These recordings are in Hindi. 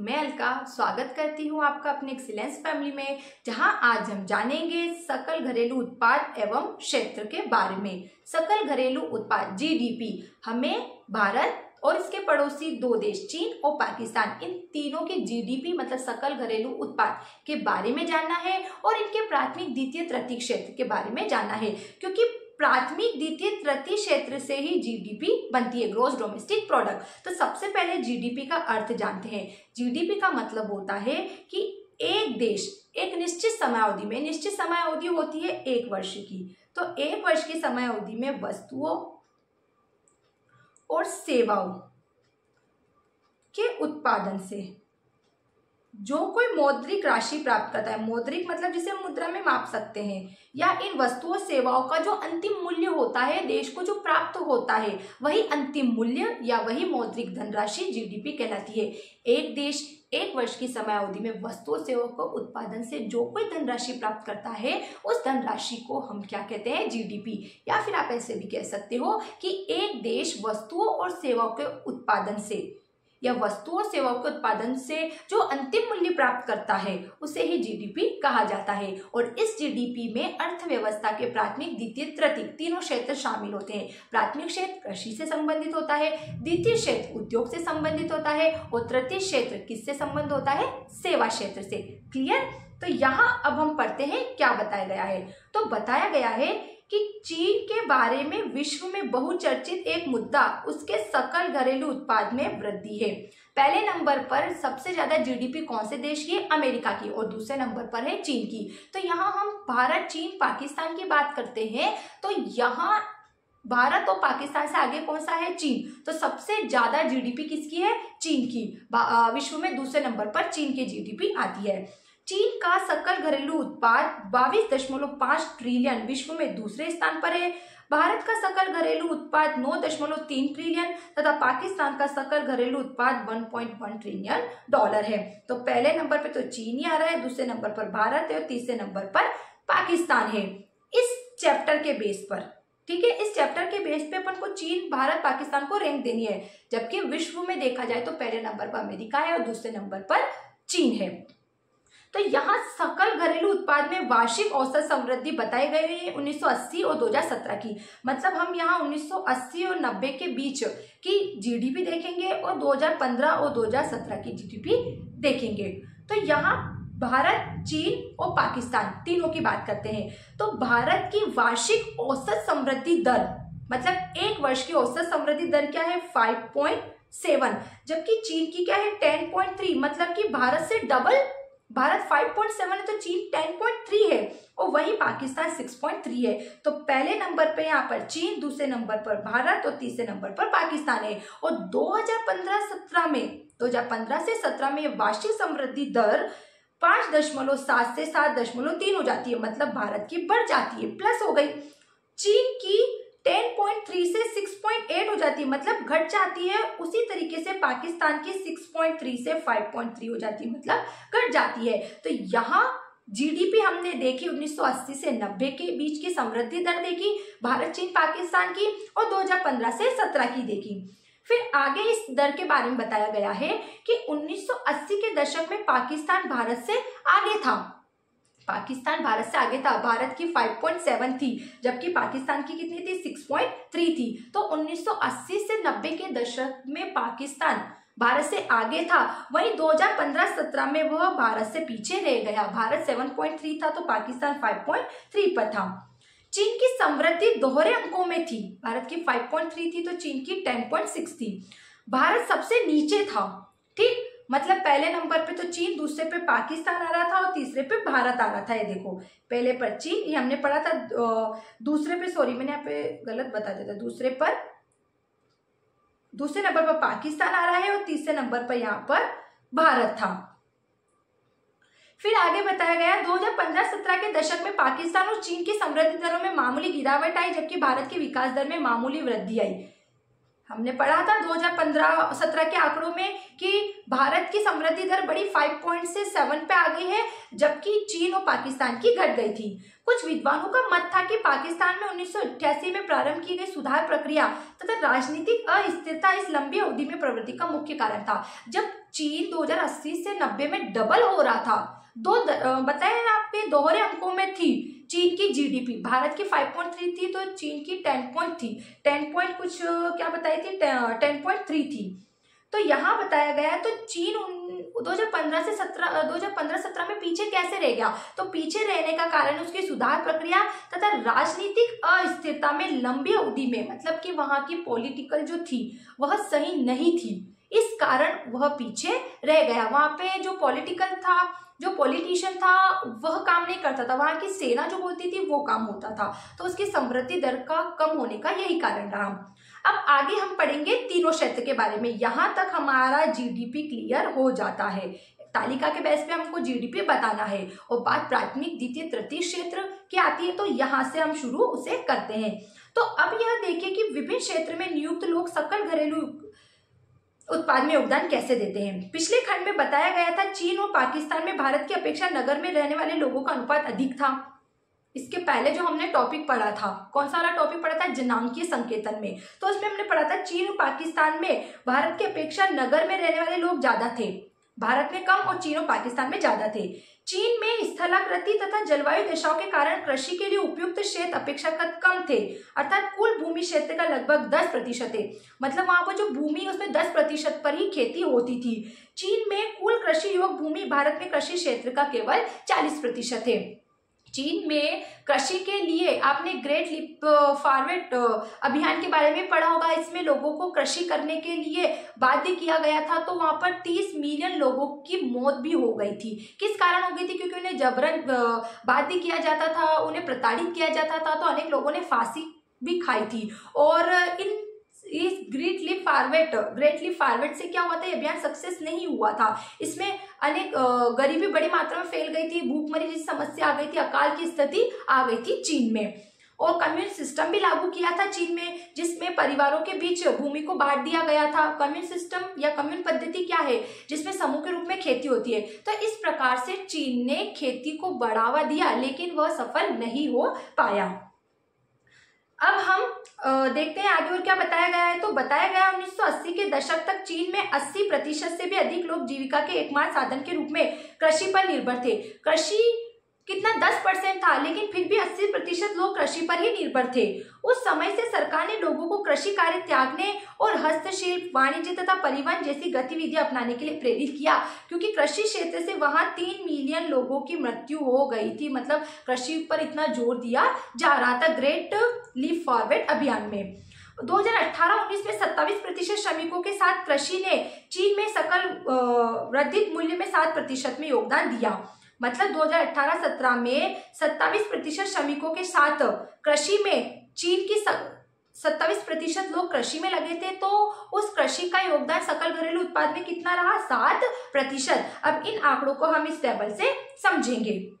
मैं अलका स्वागत करती हूँ आपका अपने एक्सीलेंस फैमिली में, जहाँ आज हम जानेंगे सकल घरेलू उत्पाद एवं क्षेत्र के बारे में। सकल घरेलू उत्पाद जीडीपी हमें भारत और इसके पड़ोसी दो देश, चीन और पाकिस्तान, इन तीनों के जीडीपी मतलब सकल घरेलू उत्पाद के बारे में जानना है और इनके प्राथमिक, द्वितीय, तृतीय क्षेत्र के बारे में जानना है। क्योंकि प्राथमिक द्वितीय तृतीय क्षेत्र से ही जीडीपी बनती है ग्रोस डोमेस्टिक प्रोडक्ट तो सबसे पहले जीडीपी का अर्थ जानते हैं। जीडीपी का मतलब होता है कि एक देश, एक निश्चित समयावधि में, निश्चित समयावधि होती है एक वर्ष की। तो एक वर्ष की समयावधि में वस्तुओं और सेवाओं के उत्पादन से जो कोई मौद्रिक राशि प्राप्त करता है, मौद्रिक मतलब जिसे मुद्रा में माप सकते हैं, या इन वस्तुओं, सेवाओं का जो अंतिम मूल्य होता है, देश को जो प्राप्त होता है, वही अंतिम मूल्य या वही मौद्रिक धनराशि जीडीपी कहलाती है। एक देश, एक वर्ष की समयावधि में वस्तुओं, सेवाओं को उत्पादन से जो कोई धनराशि प्राप्त करता है, उस धनराशि को हम क्या कहते हैं जीडीपी या फिर आप ऐसे भी कह सकते हो कि एक देश वस्तुओं और सेवाओं के उत्पादन से या वस्तु और सेवाओं के उत्पादन से जो अंतिम मूल्य प्राप्त करता है, उसे ही जीडीपी कहा जाता है। और इस जीडीपी में अर्थव्यवस्था के प्राथमिक, द्वितीय, तृतीय तीनों क्षेत्र शामिल होते हैं। प्राथमिक क्षेत्र कृषि से संबंधित होता है, द्वितीय क्षेत्र उद्योग से संबंधित होता है और तृतीय क्षेत्र किससे संबंध होता है? सेवा क्षेत्र से। क्लियर तो यहाँ अब हम पढ़ते हैं क्या बताया गया है। तो बताया गया है कि चीन के बारे में विश्व में बहुचर्चित एक मुद्दा, उसके सकल घरेलू उत्पाद में वृद्धि है। पहले नंबर पर सबसे ज़्यादा जीडीपी कौन से देश की? अमेरिका की। और दूसरे नंबर पर है चीन की। तो यहाँ हम भारत, चीन, पाकिस्तान की बात करते हैं। तो यहाँ भारत और पाकिस्तान से आगे कौन सा है? चीन। तो सबसे ज़्यादा जीडीपी किसकी है? चीन की। विश्व में दूसरे नंबर पर चीन की जीडीपी आती है। चीन का सकल घरेलू उत्पाद बाईस दशमलव पाँच ट्रिलियन विश्व में दूसरे स्थान पर है। भारत का सकल घरेलू उत्पाद नौ दशमलव तीन ट्रिलियन तथा पाकिस्तान का सकल घरेलू उत्पाद one point one trillion dollar है। तो पहले नंबर पर तो चीन ही आ रहा है, दूसरे नंबर पर भारत है और तीसरे नंबर पर पाकिस्तान है। इस चैप्टर के बेस पर, ठीक है? इस चैप्टर के बेस पे अपन को चीन, भारत, पाकिस्तान को रैंक देनी है। जबकि विश्व में देखा जाए तो पहले नंबर पर अमेरिका है और दूसरे नंबर पर चीन है। तो यहाँ सकल घरेलू उत्पाद में वार्षिक औसत समृद्धि बताई गई है 1980 और 2017 की। मतलब हम यहाँ 1980 और 90 के बीच की जीडीपी देखेंगे और 2015 और 2017 की जीडीपी देखेंगे। तो यहाँ भारत, चीन और पाकिस्तान तीनों की बात करते हैं। तो भारत की वार्षिक औसत समृद्धि दर मतलब एक वर्ष की औसत समृद्धि दर क्या है? फाइव पॉइंट सेवन, जबकि चीन की क्या है? टेन पॉइंट थ्री मतलब कि भारत से डबल भारत 5.7 है तो चीन 10.3 है और वही पाकिस्तान 6.3 है। तो पहले नंबर पे यहाँ पर चीन, दूसरे नंबर पर भारत और तीसरे नंबर पर पाकिस्तान है। और 2015-17 में 2015 से 17 में वार्षिक समृद्धि दर पाँच दशमलव सात से सात दशमलव तीन हो जाती है मतलब भारत की बढ़ जाती है प्लस हो गई। चीन की 10.3 से 6.8 हो जाती है। मतलब घट जाती है, उसी तरीके से पाकिस्तान की 6.3 से 5.3 हो जाती है। मतलब घट जाती है। तो यहाँ जीडीपी हमने देखी 1980 से 90 के बीच की समृद्धि दर देखी, भारत, चीन, पाकिस्तान की और 2015 से 17 की देखी। फिर आगे इस दर के बारे में बताया गया है कि 1980 के दशक में पाकिस्तान भारत से आगे था। पाकिस्तान भारत से आगे था। भारत की 5.7 थी, जबकि पाकिस्तान की कितनी थी? 6.3 थी। तो 1980 से 90 के दशक में पाकिस्तान भारत से आगे था। वहीं 2015-17 में वह भारत से पीछे रह गया। भारत 7.3 था तो पाकिस्तान 5.3 पर था। चीन की समृद्धि दोहरे अंकों में थी। भारत की 5.3 थी तो चीन की 10.6 थी। भारत सबसे नीचे था। ठीक? मतलब पहले नंबर पे तो चीन, दूसरे पे पाकिस्तान आ रहा था और तीसरे पे भारत आ रहा था, ये देखो। पहले पर चीन, ये हमने पढ़ा था दूसरे पे सॉरी मैंने यहाँ पे गलत बता दिया था। दूसरे पर, दूसरे नंबर पर पाकिस्तान आ रहा है और तीसरे नंबर पर यहाँ पर भारत था। फिर आगे बताया गया 2015-17 के दशक में पाकिस्तान और चीन की समृद्धि दरों में मामूली गिरावट आई, जबकि भारत की विकास दर में मामूली वृद्धि आई। हमने पढ़ा था 2015-17 के आंकड़ों में कि भारत की समृद्धि दर बड़ी फाइव पॉइंट से सेवन पे आ गई है, जबकि चीन और पाकिस्तान की घट गई थी। कुछ विद्वानों का मत था कि पाकिस्तान में उन्नीस सौ अठासी में प्रारंभ की गई सुधार प्रक्रिया तथा राजनीतिक अस्थिरता इस लंबी अवधि में प्रवृत्ति का मुख्य कारण था, जब चीन 2080 से 90 में डबल हो रहा था। दो बताए आपके दोहरे अंकों में थी। चीन की जीडीपी भारत की 5.3 थी तो चीन की 10 पॉइंट थी। 10 पॉइंट कुछ क्या बताई थी? 10.3 थी। तो यहाँ बताया गया है तो चीन 2015 से 17 2015-17 में पीछे कैसे रह गया? तो पीछे रहने का कारण उसकी सुधार प्रक्रिया तथा राजनीतिक अस्थिरता में लंबी अवधि में मतलब कि वहाँ की पॉलिटिकल जो थी, वह सही नहीं थी। इस कारण वह पीछे रह गया। वहाँ पे जो पॉलिटिकल था, जो पॉलिटिशियन था, वह काम नहीं करता था। वहाँ की सेना जो होती थी, वो काम होता था। तो उसकी समृद्धि दर का कम होने का यही कारण रहा। अब आगे हम पढ़ेंगे तीनों क्षेत्र के बारे में। यहाँ तक हमारा जीडीपी क्लियर हो जाता है। तालिका के बेस पे हमको जीडीपी बताना है और बात प्राथमिक द्वितीय तृतीय क्षेत्र की आती है तो यहाँ से हम शुरू उसे करते हैं। तो अब यह देखिए कि विभिन्न क्षेत्र में नियुक्त लोग सकल घरेलू उत्पाद में योगदान कैसे देते हैं? पिछले खंड में बताया गया था, चीन और पाकिस्तान में भारत की अपेक्षा नगर में रहने वाले लोगों का अनुपात अधिक था। इसके पहले जो हमने टॉपिक पढ़ा था, कौन सा वाला टॉपिक पढ़ा था? जनांकीय संकेतन में। तो उसमें हमने पढ़ा था, चीन और पाकिस्तान में भारत की अपेक्षा नगर में रहने वाले लोग ज़्यादा थे। भारत में कम और चीन और पाकिस्तान में ज़्यादा थे। चीन में स्थलाकृति तथा जलवायु दशाओं के कारण कृषि के लिए उपयुक्त क्षेत्र अपेक्षाकृत कम थे, अर्थात कुल भूमि क्षेत्र का लगभग 10 प्रतिशत है। मतलब वहाँ पर जो भूमि, उसमें 10 प्रतिशत पर ही खेती होती थी। चीन में कुल कृषि योग भूमि भारत में कृषि क्षेत्र का केवल 40 प्रतिशत है। चीन में कृषि के लिए आपने ग्रेट लिप फॉरवर्ड अभियान के बारे में पढ़ा होगा। इसमें लोगों को कृषि करने के लिए बाध्य किया गया था तो वहाँ पर 30 मिलियन लोगों की मौत भी हो गई थी। किस कारण हो गई थी? क्योंकि उन्हें जबरन बाध्य किया जाता था, उन्हें प्रताड़ित किया जाता था तो अनेक लोगों ने फांसी भी खाई थी। और इन इस great leap forward great leap forward से क्या हुआ था? अभियान सक्सेस नहीं हुआ था। इसमें अनेक गरीबी बड़ी मात्रा में फैल गई थी, भूखमरी जैसी समस्या आ गई थी, अकाल की स्थिति आ गई थी चीन में। और कम्युनिस्ट सिस्टम भी लागू किया था चीन में, जिसमें परिवारों के बीच भूमि को बांट दिया गया था। कम्युनिस्ट सिस्टम या कम्युन पद्धति क्या है? जिसमें समूह के रूप में खेती होती है। तो इस प्रकार से चीन ने खेती को बढ़ावा दिया, लेकिन वह सफल नहीं हो पाया। अब हम देखते हैं आगे और क्या बताया गया है। तो बताया गया 1980 के दशक तक चीन में 80 प्रतिशत से भी अधिक लोग जीविका के एकमात्र साधन के रूप में कृषि पर निर्भर थे। कृषि कितना दस परसेंट था, लेकिन फिर भी अस्सी प्रतिशत लोग कृषि पर ही निर्भर थे। उस समय से सरकार ने लोगों को कृषि कार्य त्यागने और हस्तशिल्प, वाणिज्य तथा परिवहन जैसी गतिविधियाँ अपनाने के लिए प्रेरित किया, क्योंकि कृषि क्षेत्र से वहाँ तीन मिलियन लोगों की मृत्यु हो गई थी। मतलब कृषि पर इतना ज़ोर दिया जा रहा था ग्रेट लीव फॉरवर्ड अभियान में। 2018-19 में सत्तावीस प्रतिशत श्रमिकों के साथ कृषि ने चीन में सकल वृद्धित मूल्य में सात प्रतिशत में योगदान दिया। मतलब 2018-17 में सत्तावीस प्रतिशत श्रमिकों के साथ कृषि में चीन की सत्तावीस प्रतिशत लोग कृषि में लगे थे तो उस कृषि का योगदान सकल घरेलू उत्पाद में कितना रहा? सात प्रतिशत। अब इन आंकड़ों को हम इस टेबल से समझेंगे।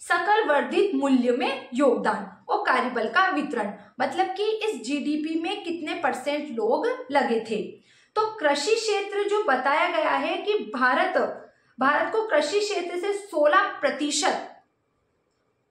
सकल वर्धित मूल्य में योगदान और कार्यबल का वितरण मतलब कि इस जीडीपी में कितने परसेंट लोग लगे थे? तो कृषि क्षेत्र जो बताया गया है कि भारत भारत को कृषि क्षेत्र से 16 प्रतिशत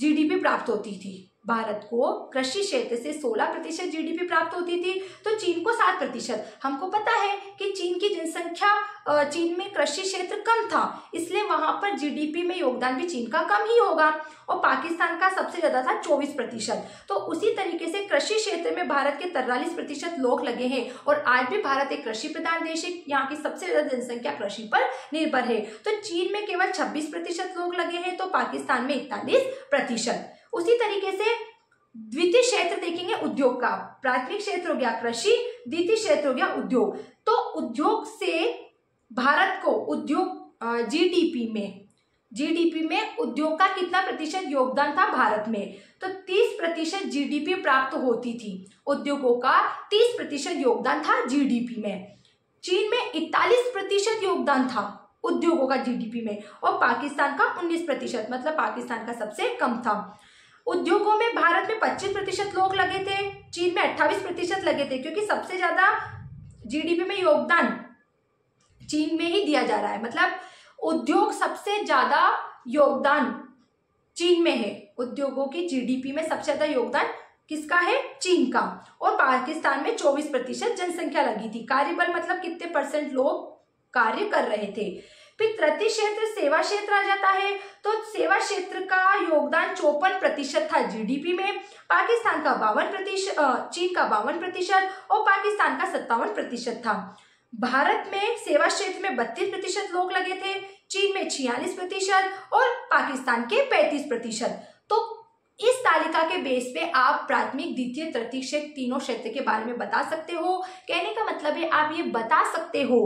जीडीपी प्राप्त होती थी। भारत को कृषि क्षेत्र से 16 प्रतिशत जीडीपी प्राप्त होती थी तो चीन को 7 प्रतिशत। हमको पता है कि चीन की जनसंख्या चीन में कृषि क्षेत्र कम था, इसलिए वहाँ पर जीडीपी में योगदान भी चीन का कम ही होगा, और पाकिस्तान का सबसे ज़्यादा था 24 प्रतिशत। तो उसी तरीके से कृषि क्षेत्र में भारत के तैतालीस प्रतिशत लोग लगे हैं, और आज भी भारत एक कृषि प्रधान देश है, यहाँ की सबसे ज़्यादा जनसंख्या कृषि पर निर्भर है। तो चीन में केवल छब्बीस प्रतिशत लोग लगे हैं तो पाकिस्तान में इकतालीस प्रतिशत। उसी तरीके से द्वितीय क्षेत्र देखेंगे उद्योग का। प्राथमिक क्षेत्र हो गया कृषि, द्वितीय क्षेत्र हो गया उद्योग। तो उद्योग से भारत को उद्योग जीडीपी में जीडीपी में उद्योग का कितना प्रतिशत योगदान था भारत में? तो 30 प्रतिशत जीडीपी प्राप्त होती थी। उद्योगों का 30 प्रतिशत योगदान था जीडीपी में। चीन में 41 प्रतिशत योगदान था उद्योगों का जीडीपी में और पाकिस्तान का 19 प्रतिशत मतलब पाकिस्तान का सबसे कम था। उद्योगों में भारत में 25 प्रतिशत लोग लगे थे, चीन में 28 प्रतिशत लगे थे, क्योंकि सबसे ज़्यादा जीडीपी में योगदान चीन में ही दिया जा रहा है। मतलब उद्योग सबसे ज़्यादा योगदान चीन में है। उद्योगों की जीडीपी में सबसे ज़्यादा योगदान किसका है? चीन का। और पाकिस्तान में 24 प्रतिशत जनसंख्या लगी थी। कार्यबल मतलब कितने परसेंट लोग कार्य कर रहे थे? फिर तृतीय क्षेत्र सेवा क्षेत्र आ जाता है तो सेवा क्षेत्र का योगदान चौपन प्रतिशत था जीडीपी में, पाकिस्तान का बावन प्रतिशत चीन का बावन प्रतिशत और पाकिस्तान का सत्तावन प्रतिशत था। भारत में सेवा क्षेत्र में बत्तीस प्रतिशत लोग लगे थे, चीन में छियालीस प्रतिशत और पाकिस्तान के पैंतीस प्रतिशत। तो इस तालिका के बेस पे आप प्राथमिक, द्वितीय, तृतीय क्षेत्र तीनों क्षेत्र के बारे में बता सकते हो। कहने का मतलब है आप ये बता सकते हो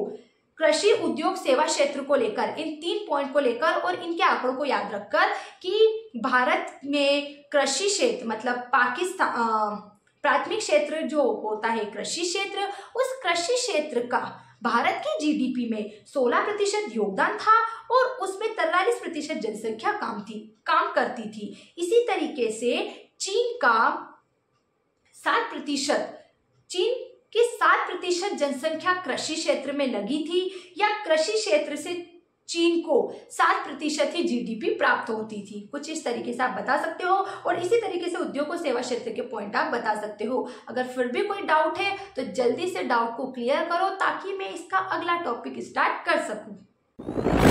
कृषि उद्योग सेवा क्षेत्र को लेकर, इन तीन पॉइंट को लेकर और इनके आंकड़ों को याद रखकर कि भारत में कृषि क्षेत्र मतलब पाकिस्तान प्राथमिक क्षेत्र जो होता है कृषि क्षेत्र, उस कृषि क्षेत्र का भारत की जीडीपी में 16 प्रतिशत योगदान था और उसमें तैतालीस प्रतिशत जनसंख्या काम थी, काम करती थी। इसी तरीके से चीन का सात प्रतिशत, चीन की सात प्रतिशत जनसंख्या कृषि क्षेत्र में लगी थी या कृषि क्षेत्र से चीन को सात प्रतिशत ही जीडीपी प्राप्त होती थी। कुछ इस तरीके से आप बता सकते हो और इसी तरीके से उद्योग और सेवा क्षेत्र के पॉइंट आप बता सकते हो। अगर फिर भी कोई डाउट है तो जल्दी से डाउट को क्लियर करो ताकि मैं इसका अगला टॉपिक स्टार्ट कर सकूँ।